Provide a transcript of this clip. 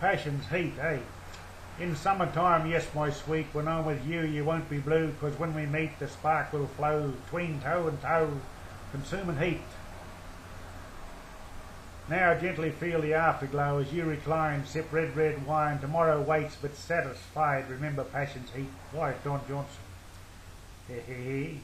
passion's heat, eh? In summertime, yes, my sweet, when I'm with you, you won't be blue, 'cause when we meet, the spark will flow tween toe and toe, consuming heat. Now gently feel the afterglow as you recline, sip red, red wine. Tomorrow waits, but satisfied. Remember passion's heat. Why, Don Johnson. Hee hee hee.